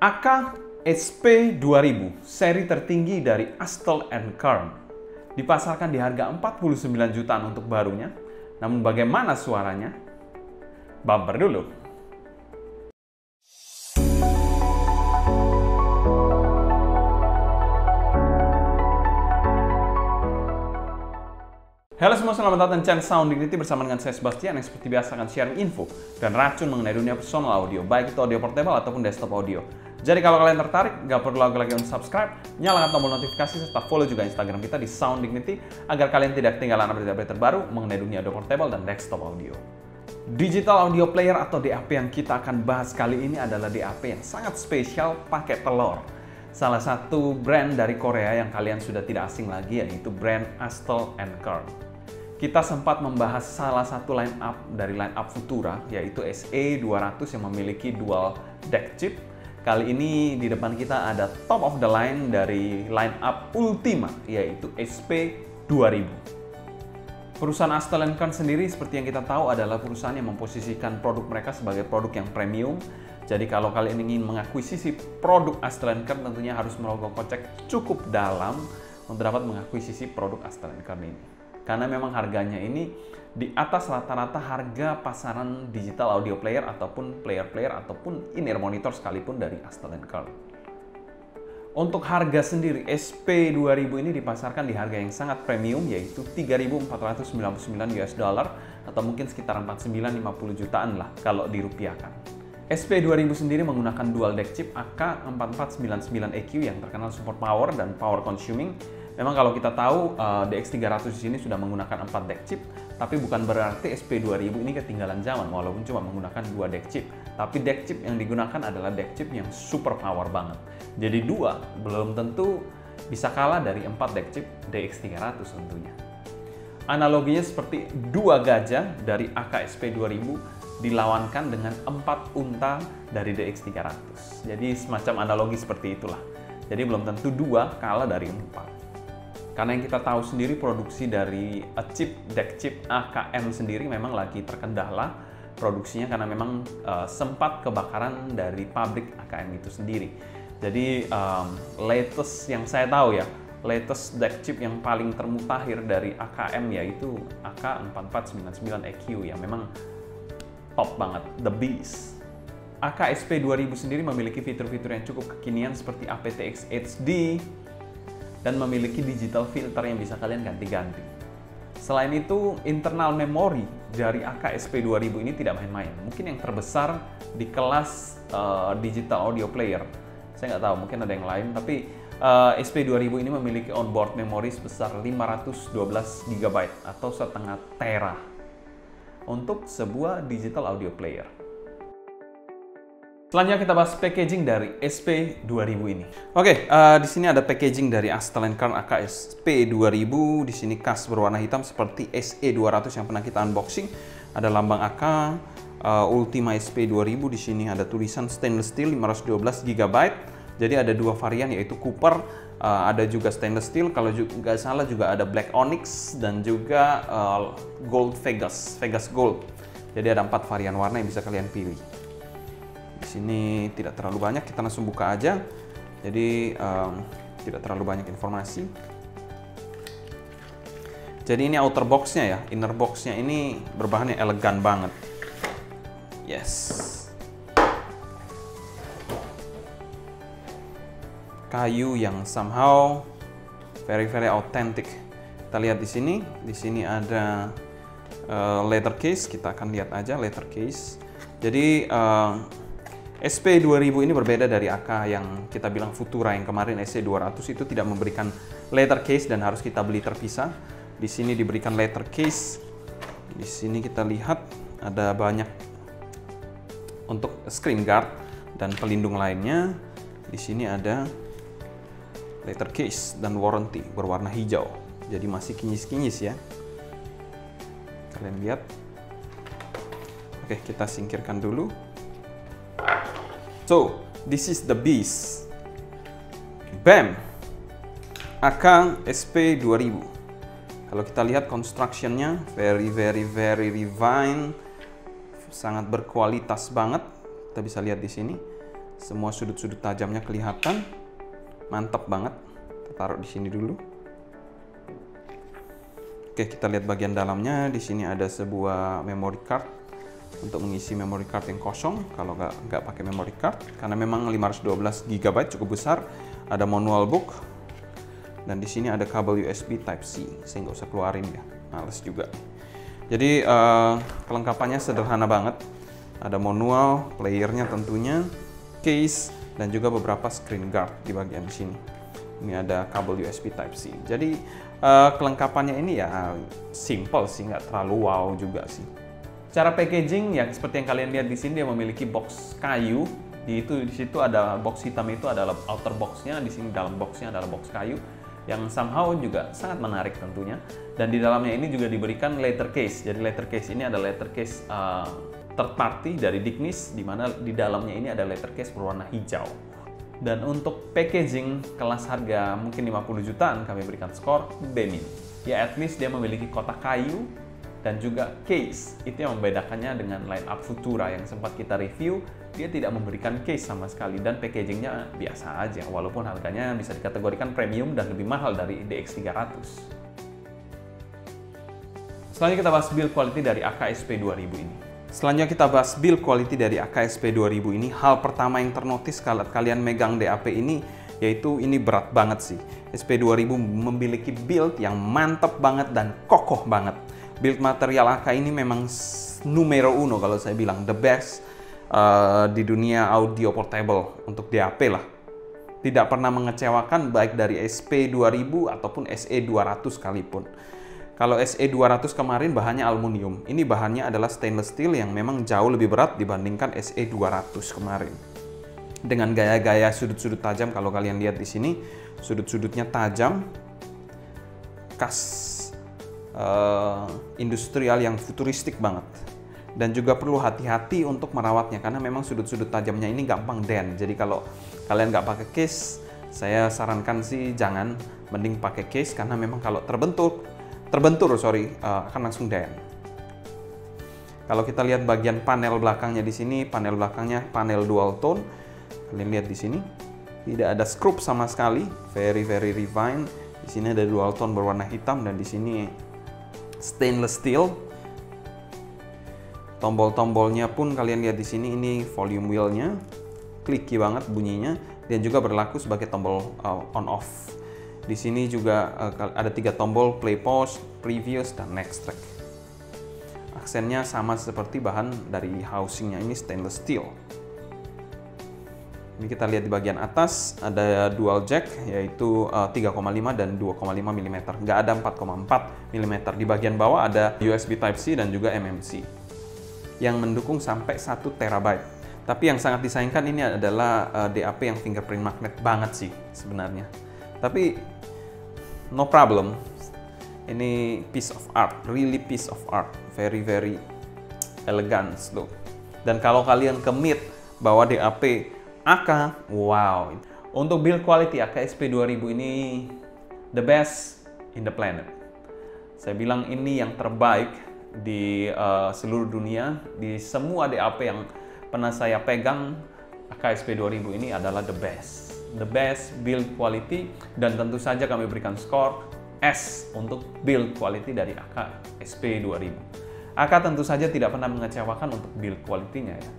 AK SP2000, seri tertinggi dari Astel Kern, dipasarkan di harga 49 jutaan untuk barunya. Namun bagaimana suaranya? Bumper dulu. Halo semua, selamat datang di channel Sound Dignity bersama dengan saya Sebastian yang seperti biasa akan sharing info dan racun mengenai dunia personal audio, baik itu audio portable ataupun desktop audio. Jadi kalau kalian tertarik, gak perlu lagi untuk subscribe, nyalakan tombol notifikasi serta follow juga Instagram kita di Sound Dignity agar kalian tidak ketinggalan update-update terbaru mengenai dunia audio portable dan desktop audio. Digital audio player atau DAP yang kita akan bahas kali ini adalah DAP yang sangat spesial pakai telur. Salah satu brand dari Korea yang kalian sudah tidak asing lagi yaitu brand Astel Kern. Kita sempat membahas salah satu line up dari line up Futura yaitu SE200 yang memiliki dual deck chip Kali ini di depan kita ada top of the line dari line up Ultima yaitu SP2000. Perusahaan Astelenkan sendiri seperti yang kita tahu adalah perusahaan yang memposisikan produk mereka sebagai produk yang premium. Jadi kalau kalian ingin mengakuisisi produk Astelenkan tentunya harus merogoh kocek cukup dalam untuk dapat mengakuisisi produk Astelenkan ini. Karena memang harganya ini di atas rata-rata harga pasaran digital audio player ataupun player-player ataupun in-ear monitor sekalipun dari Astel Carl. Untuk harga sendiri, SP2000 ini dipasarkan di harga yang sangat premium yaitu 3.499 US dollar atau mungkin sekitar 4950 jutaan lah kalau dirupiahkan. SP2000 sendiri menggunakan dual deck chip AK4499EQ yang terkenal support power dan power consuming Memang kalau kita tahu uh, eh, DX300 di sini sudah menggunakan 4 deck chip, tapi bukan berarti SP2000 ini ketinggalan zaman walaupun cuma menggunakan 2 deck chip. Tapi deck chip yang digunakan adalah deck chip yang super power banget. Jadi dua belum tentu bisa kalah dari 4 deck chip DX300 tentunya. Analoginya seperti dua gajah dari AKSP2000 dilawankan dengan empat unta dari DX300. Jadi semacam analogi seperti itulah. Jadi belum tentu dua kalah dari empat. Karena yang kita tahu sendiri produksi dari chip deck chip AKM sendiri memang lagi terkendala produksinya karena memang uh, sempat kebakaran dari pabrik AKM itu sendiri. Jadi um, latest yang saya tahu ya, latest deck chip yang paling termutakhir dari AKM yaitu AK4499EQ yang memang top banget, the beast. AKSP 2000 sendiri memiliki fitur-fitur yang cukup kekinian seperti aptX HD, dan memiliki digital filter yang bisa kalian ganti-ganti. Selain itu, internal memory dari AK-SP2000 ini tidak main-main. Mungkin yang terbesar di kelas uh, digital audio player. Saya nggak tahu, mungkin ada yang lain, tapi uh, eh, SP2000 ini memiliki onboard memory sebesar 512 GB atau setengah tera untuk sebuah digital audio player. Selanjutnya kita bahas packaging dari SP2000 ini. Oke, uh, di sini ada packaging dari Astelenkarn AK SP2000. Di sini kas berwarna hitam seperti SE200 yang pernah kita unboxing. Ada lambang AK uh, eh, Ultima SP2000. Di sini ada tulisan stainless steel 512 GB. Jadi ada dua varian yaitu Cooper, uh, ada juga stainless steel. Kalau nggak salah juga ada Black Onyx dan juga uh, Gold Vegas, Vegas Gold. Jadi ada empat varian warna yang bisa kalian pilih sini tidak terlalu banyak, kita langsung buka aja. Jadi um, tidak terlalu banyak informasi. Jadi ini outer boxnya ya, inner boxnya ini berbahan yang elegan banget. Yes. Kayu yang somehow very very authentic. Kita lihat di sini, di sini ada uh, leather case. Kita akan lihat aja leather case. Jadi uh, SP2000 ini berbeda dari AK yang kita bilang Futura yang kemarin SC200 itu tidak memberikan leather case dan harus kita beli terpisah. Di sini diberikan leather case. Di sini kita lihat ada banyak untuk screen guard dan pelindung lainnya. Di sini ada leather case dan warranty berwarna hijau. Jadi masih kinyis-kinyis ya. Kalian lihat. Oke, kita singkirkan dulu. So, this is the beast. BAM! AK SP 2000. Kalau kita lihat constructionnya, very very very refined, sangat berkualitas banget. Kita bisa lihat di sini. Semua sudut-sudut tajamnya kelihatan. Mantap banget. Kita taruh di sini dulu. Oke, kita lihat bagian dalamnya. Di sini ada sebuah memory card untuk mengisi memory card yang kosong kalau nggak nggak pakai memory card karena memang 512 GB cukup besar. Ada manual book dan di sini ada kabel USB Type C. Saya nggak usah keluarin ya, males juga. Jadi uh, kelengkapannya sederhana banget. Ada manual, playernya tentunya, case, dan juga beberapa screen guard di bagian sini. Ini ada kabel USB Type C. Jadi uh, kelengkapannya ini ya simple sih, nggak terlalu wow juga sih. Cara packaging yang seperti yang kalian lihat di sini dia memiliki box kayu. Di itu di situ ada box hitam itu adalah outer boxnya, di sini dalam boxnya adalah box kayu yang somehow juga sangat menarik tentunya. Dan di dalamnya ini juga diberikan letter case. Jadi letter case ini ada letter case uh, third party dari Dignis, di mana di dalamnya ini ada letter case berwarna hijau. Dan untuk packaging kelas harga mungkin 50 jutaan kami berikan skor B-. Ya at least dia memiliki kotak kayu dan juga case. Itu yang membedakannya dengan line up Futura yang sempat kita review. Dia tidak memberikan case sama sekali dan packagingnya biasa aja, walaupun harganya bisa dikategorikan premium dan lebih mahal dari DX300. Selanjutnya kita bahas build quality dari AKSP 2000 ini. Selanjutnya kita bahas build quality dari AKSP 2000 ini. Hal pertama yang ternotis kalau kalian megang DAP ini yaitu ini berat banget sih. SP2000 memiliki build yang mantap banget dan kokoh banget build material AK ini memang numero uno kalau saya bilang the best uh, di dunia audio portable untuk DAP lah. Tidak pernah mengecewakan baik dari SP2000 ataupun SE200 sekalipun. Kalau SE200 kemarin bahannya aluminium, ini bahannya adalah stainless steel yang memang jauh lebih berat dibandingkan SE200 kemarin. Dengan gaya-gaya sudut-sudut tajam kalau kalian lihat di sini, sudut-sudutnya tajam, khas uh, industrial yang futuristik banget. Dan juga perlu hati-hati untuk merawatnya karena memang sudut-sudut tajamnya ini gampang den jadi kalau kalian nggak pakai case saya sarankan sih jangan mending pakai case karena memang kalau terbentuk terbentur sorry uh, akan langsung den. Kalau kita lihat bagian panel belakangnya di sini panel belakangnya panel dual tone. Kalian lihat di sini tidak ada skrup sama sekali very very refined. Di sini ada dual tone berwarna hitam dan di sini stainless steel. Tombol-tombolnya pun kalian lihat di sini ini volume wheelnya, clicky banget bunyinya dan juga berlaku sebagai tombol uh, on off. Di sini juga uh, ada tiga tombol play pause, previous dan next track. Aksennya sama seperti bahan dari housingnya ini stainless steel. Ini kita lihat di bagian atas ada dual jack yaitu uh, 3,5 dan 2,5 mm. Nggak ada 4,4 mm. Di bagian bawah ada USB Type-C dan juga MMC yang mendukung sampai 1 terabyte. Tapi yang sangat disayangkan ini adalah uh, DAP yang fingerprint magnet banget sih sebenarnya. Tapi no problem. Ini piece of art, really piece of art, very very elegant look. Dan kalau kalian commit bahwa DAP AK, wow. Untuk build quality AK SP2000 ini the best in the planet. Saya bilang ini yang terbaik di uh, seluruh dunia, di semua DAP yang pernah saya pegang, AK SP2000 ini adalah the best. The best build quality dan tentu saja kami berikan skor S untuk build quality dari AK SP2000. AK tentu saja tidak pernah mengecewakan untuk build quality-nya ya.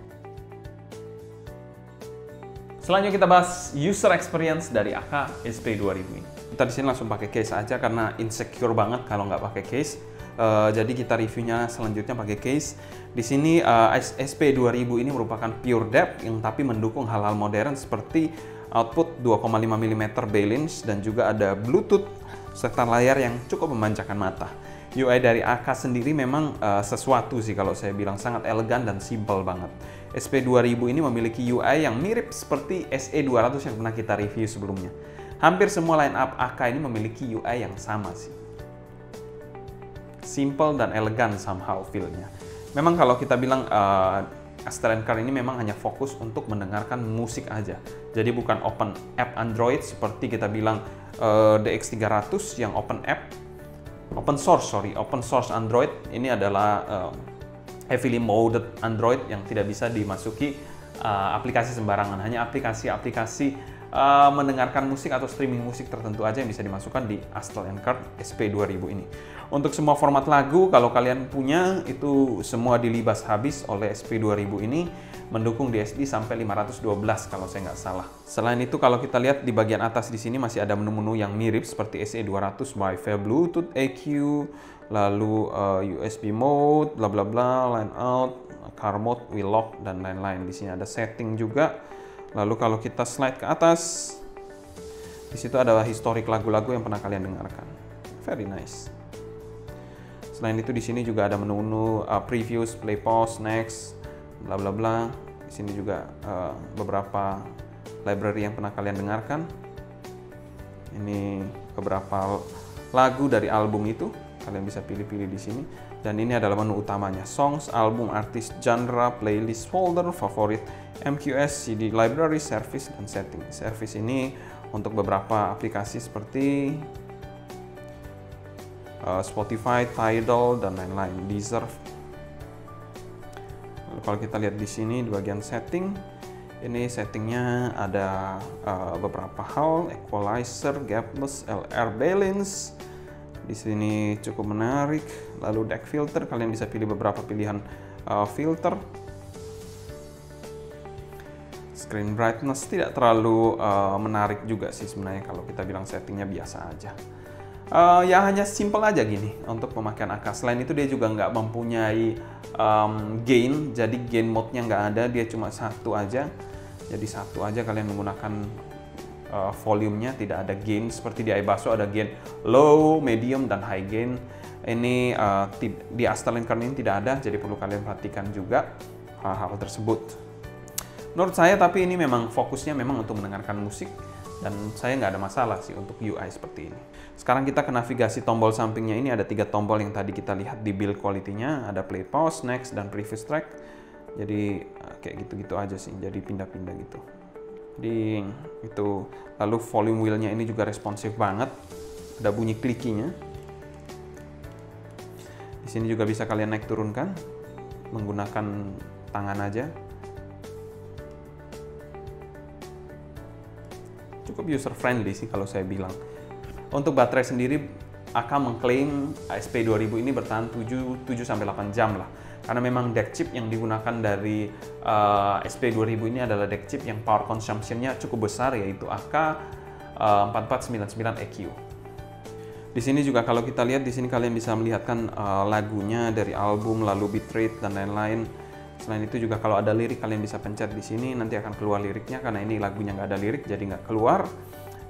Selanjutnya kita bahas user experience dari AK SP2000 ini. Kita di sini langsung pakai case aja karena insecure banget kalau nggak pakai case. Uh, jadi kita reviewnya selanjutnya pakai case. Di sini uh, eh, SP2000 ini merupakan pure depth yang tapi mendukung hal-hal modern seperti output 2,5 mm balance dan juga ada Bluetooth serta layar yang cukup memanjakan mata. UI dari AK sendiri memang uh, sesuatu sih kalau saya bilang sangat elegan dan simple banget. SP2000 ini memiliki UI yang mirip seperti SE200 yang pernah kita review sebelumnya. Hampir semua line up AK ini memiliki UI yang sama sih. Simple dan elegan somehow feel-nya. Memang kalau kita bilang uh, Astarian Car ini memang hanya fokus untuk mendengarkan musik aja. Jadi bukan open app Android seperti kita bilang uh, DX300 yang open app, open source sorry, open source Android ini adalah uh, heavily modded Android yang tidak bisa dimasuki uh, aplikasi sembarangan, hanya aplikasi-aplikasi uh, mendengarkan musik atau streaming musik tertentu aja yang bisa dimasukkan di Astel Card SP2000 ini. Untuk semua format lagu, kalau kalian punya, itu semua dilibas habis oleh SP2000 ini, mendukung DSD sampai 512 kalau saya nggak salah. Selain itu, kalau kita lihat di bagian atas di sini masih ada menu-menu yang mirip seperti SE200 Wi-Fi Bluetooth EQ, lalu uh, eh, USB mode, bla bla bla, line out, car mode, wheel lock, dan lain-lain. Di sini ada setting juga. Lalu kalau kita slide ke atas, di situ adalah historik lagu-lagu yang pernah kalian dengarkan. Very nice. Selain itu di sini juga ada menu-menu uh, previews, play pause, next, bla bla bla. Di sini juga uh, beberapa library yang pernah kalian dengarkan. Ini beberapa lagu dari album itu kalian bisa pilih-pilih di sini. Dan ini adalah menu utamanya: songs, album, artis, genre, playlist, folder, favorit, MQS, CD library, service, dan setting. Service ini untuk beberapa aplikasi seperti uh, Spotify, Tidal dan lain-lain. Lalu kalau kita lihat di sini di bagian setting, ini settingnya ada uh, beberapa hal, equalizer, gapless, LR balance. Di sini cukup menarik. Lalu deck filter, kalian bisa pilih beberapa pilihan uh, filter. Screen brightness tidak terlalu uh, menarik juga sih sebenarnya kalau kita bilang settingnya biasa aja uh, ya hanya simple aja gini untuk pemakaian AK. Selain itu dia juga nggak mempunyai um, gain, jadi gain mode-nya nggak ada, dia cuma satu aja. Jadi satu aja kalian menggunakan uh, volumenya, tidak ada gain seperti di iBasso ada gain low, medium, dan high gain. Ini uh, di Astalin Kern ini tidak ada, jadi perlu kalian perhatikan juga hal-hal tersebut. Menurut saya tapi ini memang fokusnya memang untuk mendengarkan musik dan saya nggak ada masalah sih untuk UI seperti ini. Sekarang kita ke navigasi tombol sampingnya ini ada tiga tombol yang tadi kita lihat di build quality-nya, ada play, pause, next, dan previous track. Jadi kayak gitu-gitu aja sih, jadi pindah-pindah gitu. Di itu lalu volume wheel-nya ini juga responsif banget, ada bunyi klikinya. Di sini juga bisa kalian naik turunkan menggunakan tangan aja cukup user friendly sih kalau saya bilang. Untuk baterai sendiri akan mengklaim SP2000 ini bertahan 7 7 sampai 8 jam lah. Karena memang deck chip yang digunakan dari uh, eh, SP2000 ini adalah deck chip yang power consumption-nya cukup besar yaitu AK uh, 4499 EQ. Di sini juga kalau kita lihat di sini kalian bisa melihatkan uh, lagunya dari album lalu bitrate dan lain-lain Selain itu juga kalau ada lirik kalian bisa pencet di sini nanti akan keluar liriknya karena ini lagunya nggak ada lirik jadi nggak keluar.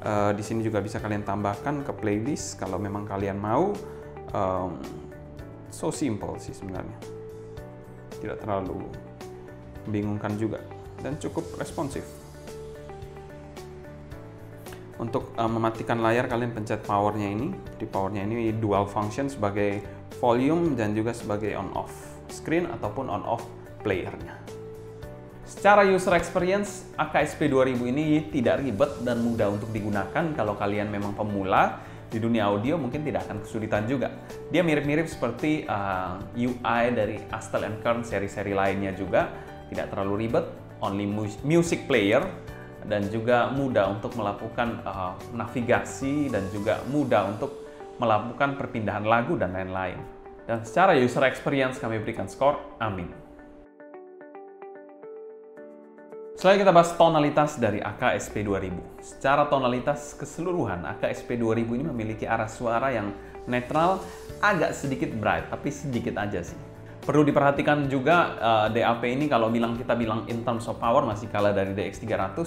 Uh, di sini juga bisa kalian tambahkan ke playlist kalau memang kalian mau. Um, so simple sih sebenarnya. Tidak terlalu membingungkan juga dan cukup responsif. Untuk uh, mematikan layar kalian pencet powernya ini. Di powernya ini dual function sebagai volume dan juga sebagai on off screen ataupun on off playernya. Secara user experience, AKSP 2000 ini tidak ribet dan mudah untuk digunakan kalau kalian memang pemula di dunia audio mungkin tidak akan kesulitan juga. Dia mirip-mirip seperti uh, UI dari Astel and Kern seri-seri lainnya juga, tidak terlalu ribet, only music player dan juga mudah untuk melakukan uh, navigasi dan juga mudah untuk melakukan perpindahan lagu dan lain-lain. Dan secara user experience kami berikan skor amin. Selanjutnya kita bahas tonalitas dari AKSP 2000. Secara tonalitas keseluruhan, AKSP 2000 ini memiliki arah suara yang netral, agak sedikit bright, tapi sedikit aja sih. Perlu diperhatikan juga uh, eh, DAP ini kalau bilang kita bilang in terms of power masih kalah dari DX300.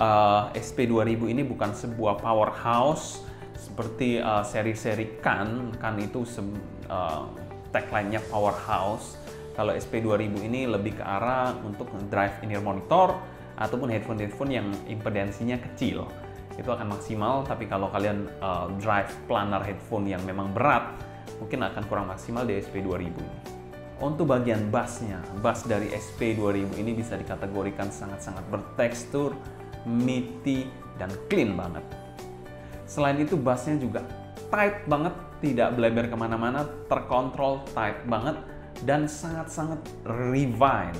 Uh, SP2000 ini bukan sebuah powerhouse seperti uh, seri-seri Kan. Kan itu uh, tagline-nya powerhouse kalau SP2000 ini lebih ke arah untuk drive in-ear monitor ataupun headphone-headphone yang impedansinya kecil. Itu akan maksimal, tapi kalau kalian uh, drive planar headphone yang memang berat, mungkin akan kurang maksimal di SP2000 ini. Untuk bagian bassnya, bass dari SP2000 ini bisa dikategorikan sangat-sangat bertekstur, meaty, dan clean banget. Selain itu bassnya juga tight banget, tidak beleber ke mana-mana, terkontrol tight banget, dan sangat-sangat refine.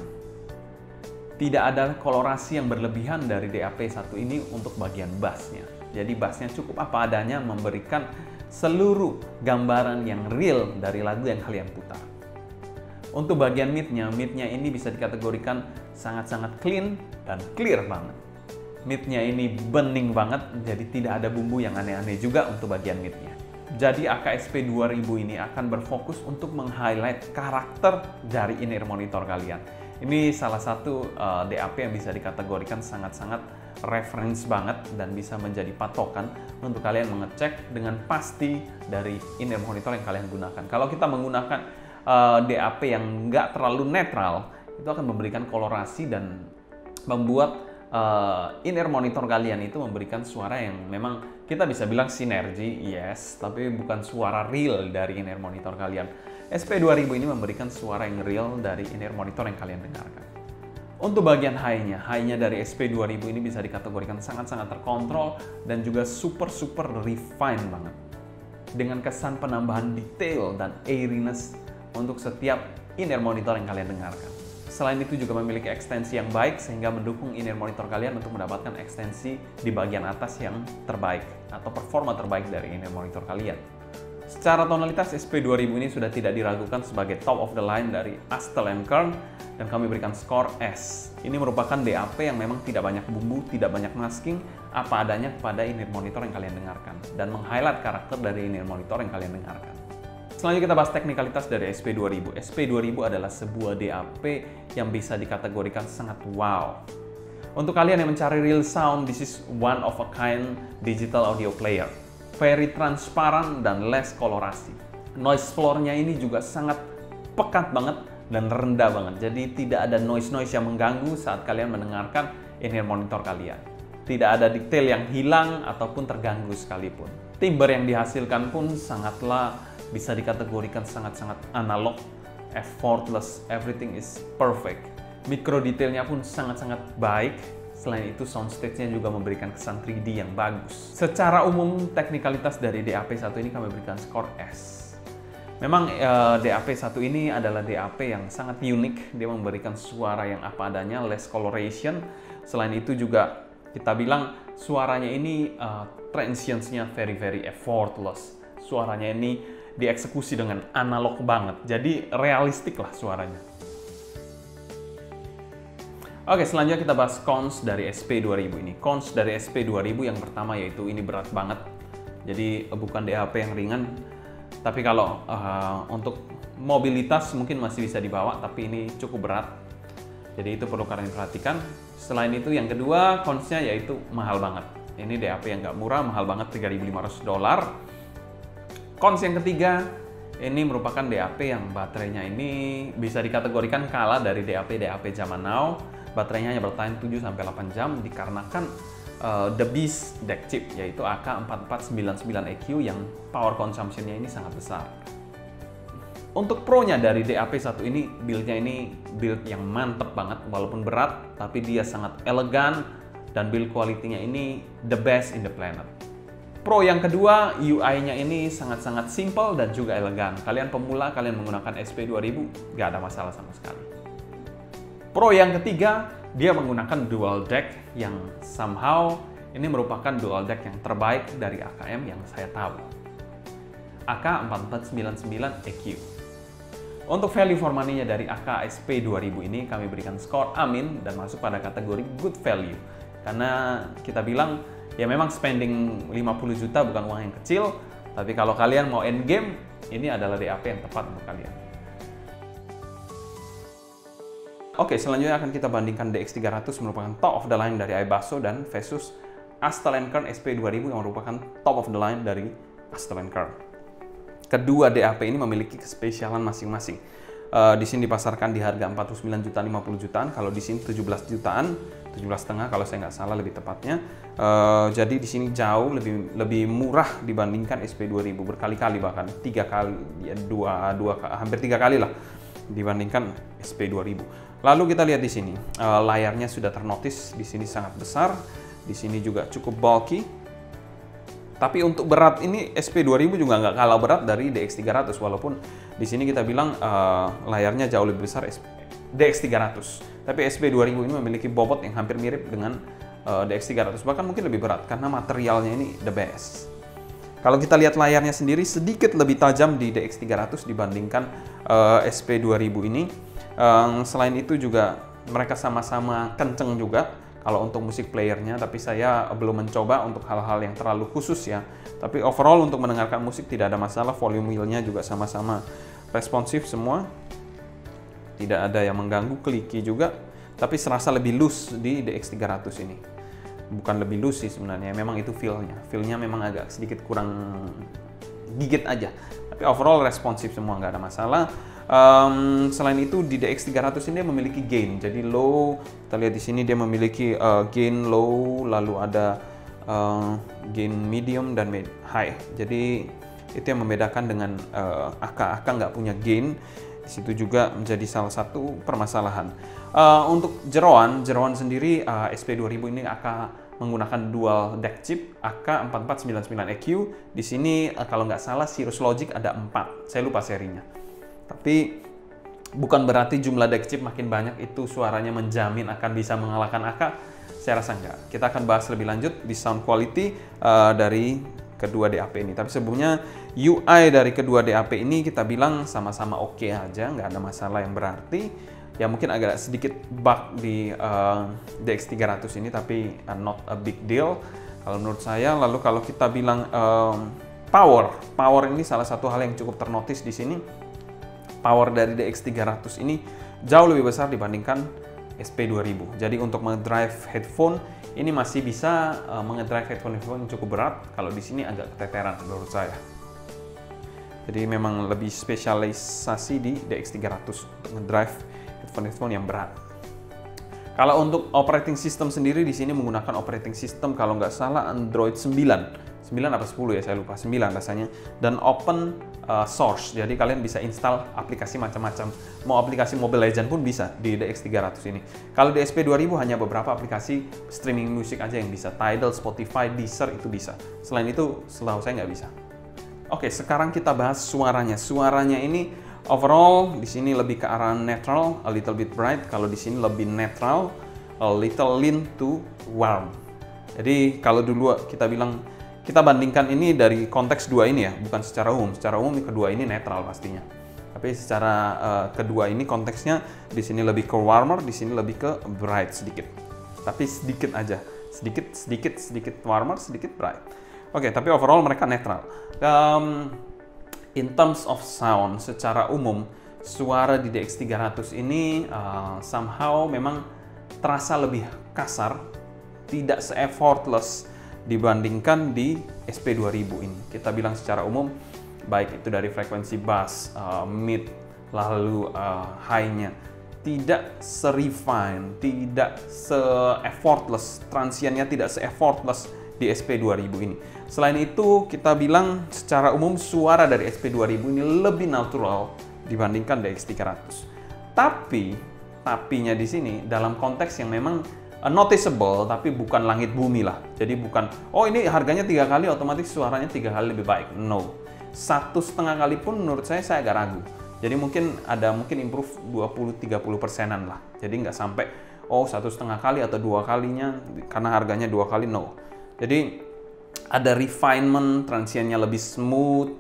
tidak ada kolorasi yang berlebihan dari DAP1 ini untuk bagian bassnya. Jadi bassnya cukup apa adanya memberikan seluruh gambaran yang real dari lagu yang kalian putar. Untuk bagian midnya, midnya ini bisa dikategorikan sangat-sangat clean dan clear banget. Midnya ini bening banget, jadi tidak ada bumbu yang aneh-aneh juga untuk bagian midnya. Jadi AKSP 2000 ini akan berfokus untuk meng-highlight karakter dari in-ear monitor kalian ini salah satu uh, eh, DAP yang bisa dikategorikan sangat-sangat reference banget dan bisa menjadi patokan untuk kalian mengecek dengan pasti dari in-ear monitor yang kalian gunakan. Kalau kita menggunakan uh, eh, DAP yang nggak terlalu netral, itu akan memberikan kolorasi dan membuat uh, in-ear monitor kalian itu memberikan suara yang memang kita bisa bilang sinergi, yes, tapi bukan suara real dari in-ear monitor kalian. SP2000 ini memberikan suara yang real dari in-ear monitor yang kalian dengarkan. Untuk bagian high-nya, high-nya dari SP2000 ini bisa dikategorikan sangat-sangat terkontrol dan juga super-super refine banget. Dengan kesan penambahan detail dan airiness untuk setiap in-ear monitor yang kalian dengarkan. Selain itu juga memiliki ekstensi yang baik sehingga mendukung in-ear monitor kalian untuk mendapatkan ekstensi di bagian atas yang terbaik atau performa terbaik dari in-ear monitor kalian. Secara tonalitas SP2000 ini sudah tidak diragukan sebagai top of the line dari Astel Kern dan kami berikan skor S. Ini merupakan DAP yang memang tidak banyak bumbu, tidak banyak masking, apa adanya kepada in-ear monitor yang kalian dengarkan dan meng-highlight karakter dari in-ear monitor yang kalian dengarkan. Selanjutnya kita bahas teknikalitas dari SP2000. SP2000 adalah sebuah DAP yang bisa dikategorikan sangat wow. Untuk kalian yang mencari real sound, this is one of a kind digital audio player very transparan dan less kolorasi. Noise floor-nya ini juga sangat pekat banget dan rendah banget. Jadi tidak ada noise-noise yang mengganggu saat kalian mendengarkan in-ear monitor kalian. Tidak ada detail yang hilang ataupun terganggu sekalipun. Timbre yang dihasilkan pun sangatlah bisa dikategorikan sangat-sangat analog, effortless, everything is perfect. Mikro detailnya pun sangat-sangat baik, Selain itu, soundstage-nya juga memberikan kesan 3D yang bagus. Secara umum, teknikalitas dari DAP1 ini kami berikan skor S. Memang eh, DAP1 ini adalah DAP yang sangat unik. Dia memberikan suara yang apa adanya, less coloration. Selain itu juga kita bilang suaranya ini uh, transitions-nya very very effortless. Suaranya ini dieksekusi dengan analog banget. Jadi realistik lah suaranya. Oke, selanjutnya kita bahas cons dari SP2000 ini. Cons dari SP2000 yang pertama yaitu ini berat banget. Jadi bukan DAP yang ringan. Tapi kalau uh, untuk mobilitas mungkin masih bisa dibawa, tapi ini cukup berat. Jadi itu perlu kalian perhatikan. Selain itu yang kedua consnya yaitu mahal banget. Ini DAP yang nggak murah, mahal banget 3.500 dolar. Cons yang ketiga ini merupakan DAP yang baterainya ini bisa dikategorikan kalah dari DAP DAP zaman now baterainya hanya bertahan 7 sampai 8 jam dikarenakan uh, the beast deck chip yaitu AK4499EQ yang power consumption-nya ini sangat besar. Untuk pro-nya dari DAP1 ini build-nya ini build yang mantep banget walaupun berat tapi dia sangat elegan dan build quality-nya ini the best in the planet. Pro yang kedua, UI-nya ini sangat-sangat simple dan juga elegan. Kalian pemula, kalian menggunakan SP2000, gak ada masalah sama sekali. Pro yang ketiga, dia menggunakan dual deck yang somehow ini merupakan dual deck yang terbaik dari AKM yang saya tahu. AK4499EQ. Untuk value for money-nya dari AK SP2000 ini kami berikan skor amin dan masuk pada kategori good value. Karena kita bilang ya memang spending 50 juta bukan uang yang kecil, tapi kalau kalian mau end game, ini adalah DAP yang tepat untuk kalian. Oke, selanjutnya akan kita bandingkan DX300 merupakan top of the line dari Aibaso dan versus Kern SP2000 yang merupakan top of the line dari Kern. Kedua DAP ini memiliki kespesialan masing-masing. Uh, di sini dipasarkan di harga 49 juta 50 jutaan, kalau di sini 17 jutaan, 17 setengah kalau saya nggak salah lebih tepatnya. Uh, jadi di sini jauh lebih lebih murah dibandingkan SP2000 berkali-kali bahkan tiga kali ya dua dua hampir tiga kali lah dibandingkan SP2000. Lalu kita lihat di sini, uh, layarnya sudah ternotis, di sini sangat besar, di sini juga cukup bulky. Tapi untuk berat ini SP2000 juga nggak kalah berat dari DX300, walaupun di sini kita bilang uh, layarnya jauh lebih besar DX300. Tapi SP2000 ini memiliki bobot yang hampir mirip dengan uh, DX300 bahkan mungkin lebih berat karena materialnya ini the best. Kalau kita lihat layarnya sendiri sedikit lebih tajam di DX300 dibandingkan uh, SP2000 ini. Um, selain itu juga mereka sama-sama kenceng juga kalau untuk musik playernya, tapi saya belum mencoba untuk hal-hal yang terlalu khusus ya. Tapi overall untuk mendengarkan musik tidak ada masalah, volume wheel-nya juga sama-sama responsif semua. Tidak ada yang mengganggu, kliki juga, tapi serasa lebih loose di DX300 ini. Bukan lebih loose sih sebenarnya memang itu feel-nya. Feel-nya memang agak sedikit kurang gigit aja. Tapi overall responsif semua nggak ada masalah um, selain itu di DX 300 ini dia memiliki gain jadi low kita lihat di sini dia memiliki uh, gain low lalu ada uh, gain medium dan mid high jadi itu yang membedakan dengan uh, AK AK nggak punya gain di situ juga menjadi salah satu permasalahan. Uh, untuk jeroan, jeroan sendiri uh, SP2000 ini akan menggunakan dual deck chip AK4499EQ. Di sini uh, kalau nggak salah Cirrus Logic ada 4. Saya lupa serinya. Tapi bukan berarti jumlah deck chip makin banyak itu suaranya menjamin akan bisa mengalahkan AK. Saya rasa enggak. Kita akan bahas lebih lanjut di sound quality uh, dari kedua DAP ini. Tapi sebelumnya UI dari kedua DAP ini kita bilang sama-sama oke okay aja, nggak ada masalah yang berarti. Ya mungkin agak sedikit bug di uh, DX300 ini, tapi uh, not a big deal kalau menurut saya. Lalu kalau kita bilang um, power, power ini salah satu hal yang cukup ternotis di sini. Power dari DX300 ini jauh lebih besar dibandingkan SP2000. Jadi untuk mendrive headphone ini masih bisa uh, mengedrive headphone-headphone yang cukup berat. Kalau di sini agak keteteran menurut saya. Jadi memang lebih spesialisasi di DX300 untuk ngedrive headphone-headphone yang berat. Kalau untuk operating system sendiri di sini menggunakan operating system kalau nggak salah Android 9. 9 apa 10 ya saya lupa. 9 rasanya. Dan open uh, source. Jadi kalian bisa install aplikasi macam-macam. Mau aplikasi Mobile Legend pun bisa di DX300 ini. Kalau di SP2000 hanya beberapa aplikasi streaming musik aja yang bisa. Tidal, Spotify, Deezer itu bisa. Selain itu selalu saya nggak bisa. Oke sekarang kita bahas suaranya. Suaranya ini overall di sini lebih ke arah netral a little bit bright. Kalau di sini lebih netral a little lean to warm. Jadi kalau dulu kita bilang kita bandingkan ini dari konteks dua ini ya, bukan secara umum. Secara umum kedua ini netral pastinya. Tapi secara uh, kedua ini konteksnya di sini lebih ke warmer, di sini lebih ke bright sedikit. Tapi sedikit aja, sedikit sedikit sedikit warmer, sedikit bright. Oke, okay, tapi overall mereka netral. Um, in terms of sound, secara umum suara di DX300 ini uh, somehow memang terasa lebih kasar, tidak se-effortless dibandingkan di SP2000 ini. Kita bilang secara umum, baik itu dari frekuensi bass, uh, mid, lalu uh, high-nya, tidak se-refine, tidak se-effortless, transiennya tidak se-effortless di SP2000 ini. Selain itu, kita bilang secara umum suara dari SP2000 ini lebih natural dibandingkan DX300. Tapi, tapinya di sini dalam konteks yang memang noticeable tapi bukan langit bumi lah. Jadi bukan oh ini harganya tiga kali otomatis suaranya tiga kali lebih baik. No, satu setengah kali pun menurut saya saya agak ragu. Jadi mungkin ada mungkin improve 20-30 persenan lah. Jadi nggak sampai oh satu setengah kali atau dua kalinya karena harganya dua kali no. Jadi ada refinement, transiennya lebih smooth,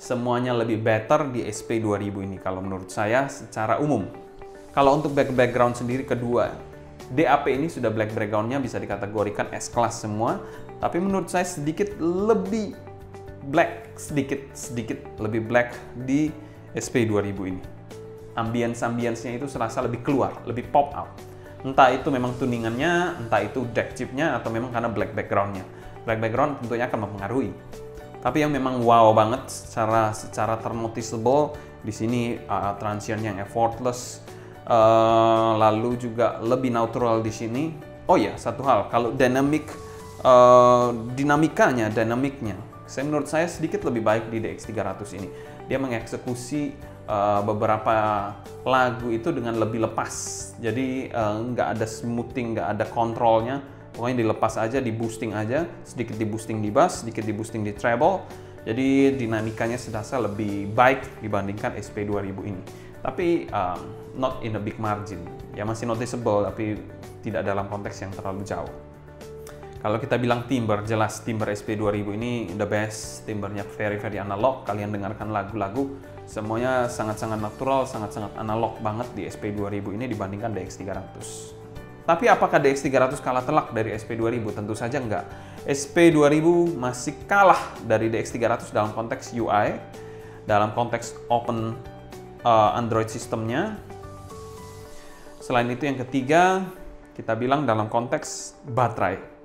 semuanya lebih better di SP2000 ini kalau menurut saya secara umum. Kalau untuk back background sendiri kedua DAP ini sudah black backgroundnya bisa dikategorikan S-Class semua, tapi menurut saya sedikit lebih black, sedikit sedikit lebih black di SP2000 ini. Ambience-ambience-nya itu serasa lebih keluar, lebih pop out. Entah itu memang tuningannya, entah itu deck chipnya, atau memang karena black backgroundnya. Black background tentunya akan mempengaruhi. Tapi yang memang wow banget secara secara ternoticeable di sini uh, transient yang effortless, Uh, lalu juga lebih natural di sini. Oh ya, satu hal, kalau dynamic uh, dinamikanya, dinamiknya, saya menurut saya sedikit lebih baik di DX300 ini. Dia mengeksekusi uh, beberapa lagu itu dengan lebih lepas. Jadi nggak uh, ada smoothing, nggak ada kontrolnya. Pokoknya dilepas aja, di boosting aja, sedikit di boosting di bass, sedikit di boosting di treble. Jadi dinamikanya sedasa lebih baik dibandingkan SP2000 ini. Tapi um, not in a big margin. Ya masih noticeable tapi tidak dalam konteks yang terlalu jauh. Kalau kita bilang timber, jelas timber SP2000 ini the best, timbernya very very analog. Kalian dengarkan lagu-lagu, semuanya sangat-sangat natural, sangat-sangat analog banget di SP2000 ini dibandingkan DX300. Tapi apakah DX300 kalah telak dari SP2000? Tentu saja enggak. SP2000 masih kalah dari DX300 dalam konteks UI, dalam konteks open uh, Android sistemnya. Selain itu yang ketiga, kita bilang dalam konteks baterai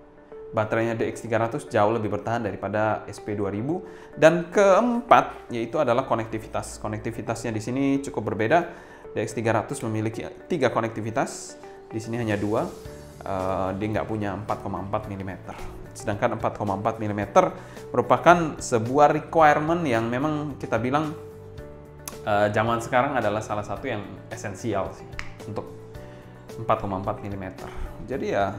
baterainya DX300 jauh lebih bertahan daripada SP2000 dan keempat yaitu adalah konektivitas. Konektivitasnya di sini cukup berbeda. DX300 memiliki tiga konektivitas, di sini hanya dua. Uh, dia nggak punya 4,4 mm. Sedangkan 4,4 mm merupakan sebuah requirement yang memang kita bilang uh, zaman sekarang adalah salah satu yang esensial sih untuk 4,4 mm. Jadi ya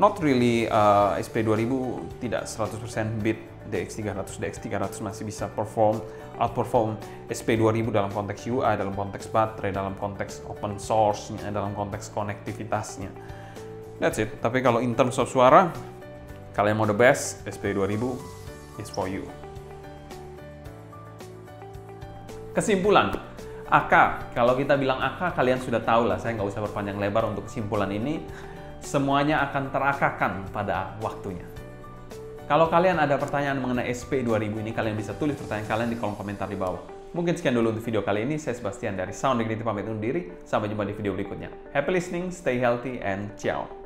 not really uh, SP2000 tidak 100% beat DX300 DX300 masih bisa perform outperform SP2000 dalam konteks UI dalam konteks baterai dalam konteks open source dalam konteks konektivitasnya. That's it. Tapi kalau in terms of suara kalian mau the best SP2000 is for you kesimpulan AK kalau kita bilang AK kalian sudah tahu lah saya nggak usah berpanjang lebar untuk kesimpulan ini semuanya akan terakakan pada waktunya. Kalau kalian ada pertanyaan mengenai SP2000 ini, kalian bisa tulis pertanyaan kalian di kolom komentar di bawah. Mungkin sekian dulu untuk video kali ini. Saya Sebastian dari Sound Dignity pamit undur diri. Sampai jumpa di video berikutnya. Happy listening, stay healthy, and ciao.